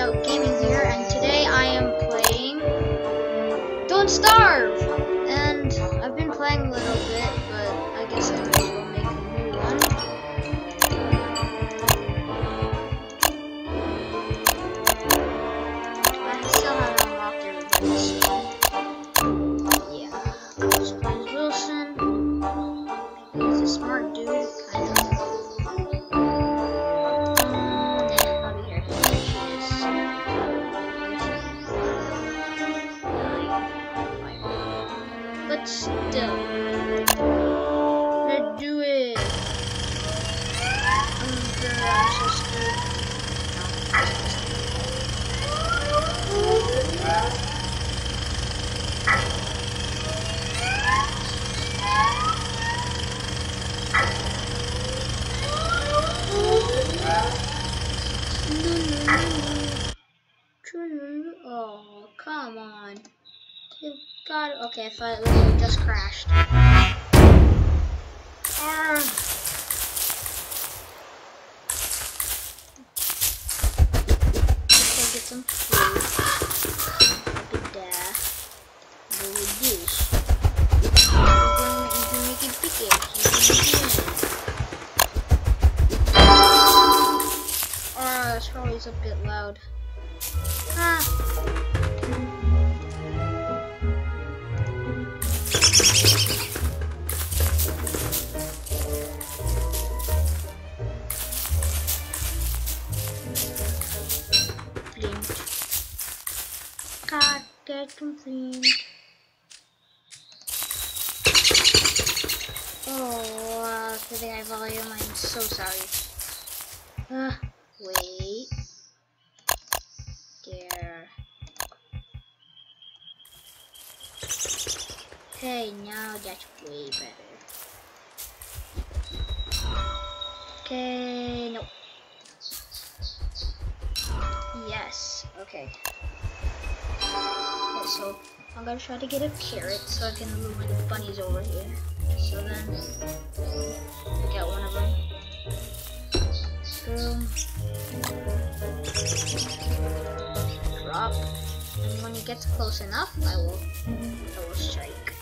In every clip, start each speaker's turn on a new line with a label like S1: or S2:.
S1: Gaming here, and today I am playing Don't Starve! But still, let's do it. Oh, come on. Got Okay, I thought it just crashed. Let's get some food. That. What is this? Make it do it. Oh, that's probably a bit God, get complete. Oh, uh, for the high volume, I'm so sorry. Uh, wait. There. Okay, now that's way better. Okay, no. Yes, okay. Okay, so I'm gonna try to get a carrot so I can move the bunnies over here. So then, I get one of them. Boom. Drop. And when he gets close enough, I will, I will strike.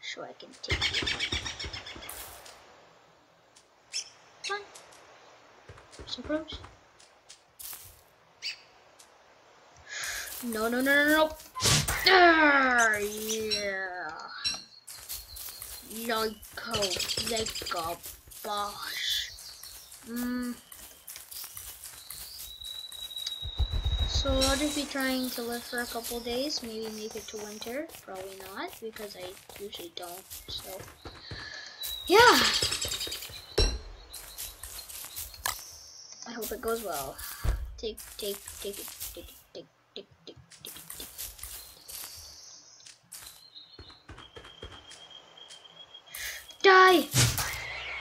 S1: So I can take you. Come on. So. No, no, no, no, no. There, yeah. A, like a boss. Mm. So I'll just be trying to live for a couple days, maybe make it to winter. Probably not, because I usually don't. So, yeah. Hope it goes well. Take, take, take it, take it, take, take, take. Die!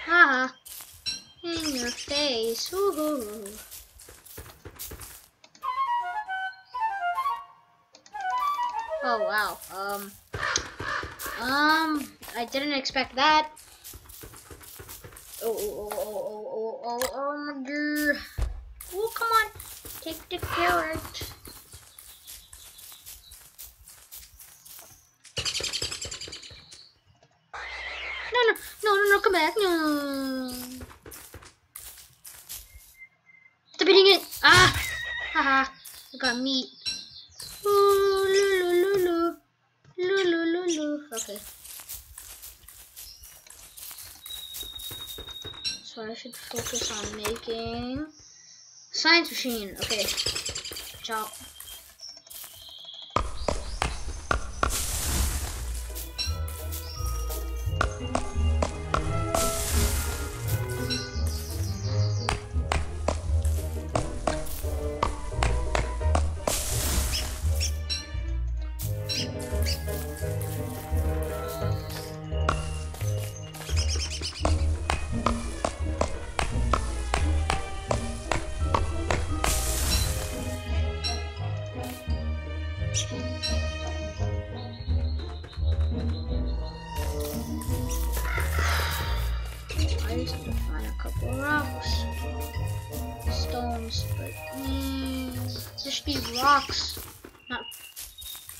S1: Haha. In your face. Woohoo. Oh wow. Um. Um. I didn't expect that. Oh, oh, oh, oh, oh, oh, oh, my god. Oh, come on. Take the carrot. No, no, no, no, no, come back. No. I should focus on making science machine. Okay. I just need to find a couple rocks. Stones, but mm, should be rocks. Not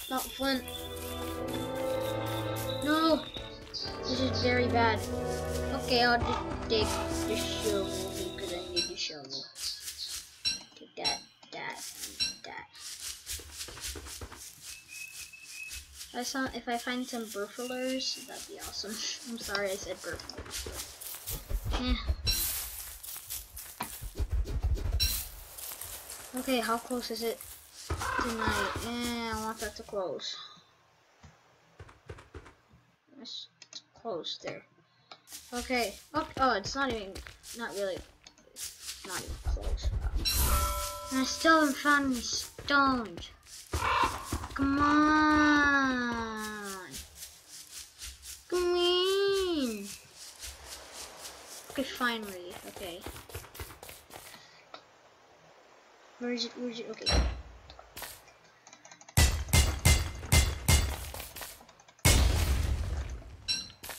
S1: not flint. No! This is very bad. Okay, I'll just dig the shovel. If I, saw, if I find some burflers, that'd be awesome. I'm sorry I said burflers. But, eh. Okay, how close is it tonight? Eh, I want that to close. It's close there. Okay. Oh, oh, it's not even, not really, not even close. And I still haven't found any stones. Come on. Come in. Okay, finally. Okay. Where is it? Where is it? Okay.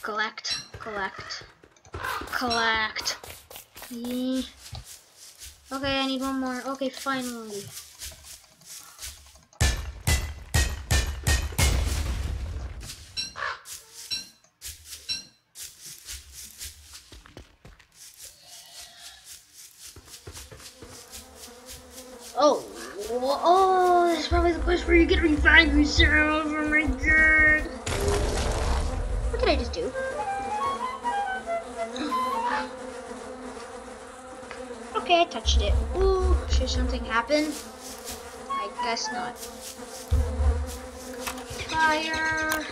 S1: Collect, collect, collect. Yeah. Okay, I need one more. Okay, finally. Oh, oh, this is probably the place where you get revive yourself. Oh my god. What did I just do? Okay, I touched it. Ooh, should something happen? I guess not. Fire.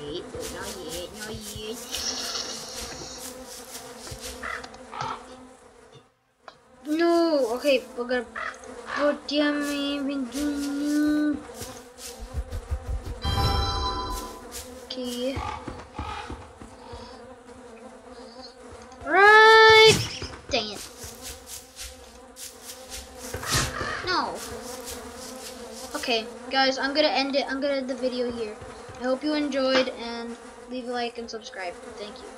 S1: Wait, not yet, not yet. No, okay, we're gonna put them. Okay. Right. Dang it. No. Okay, guys, I'm gonna end it. I'm gonna end the video here. I hope you enjoyed and leave a like and subscribe. Thank you.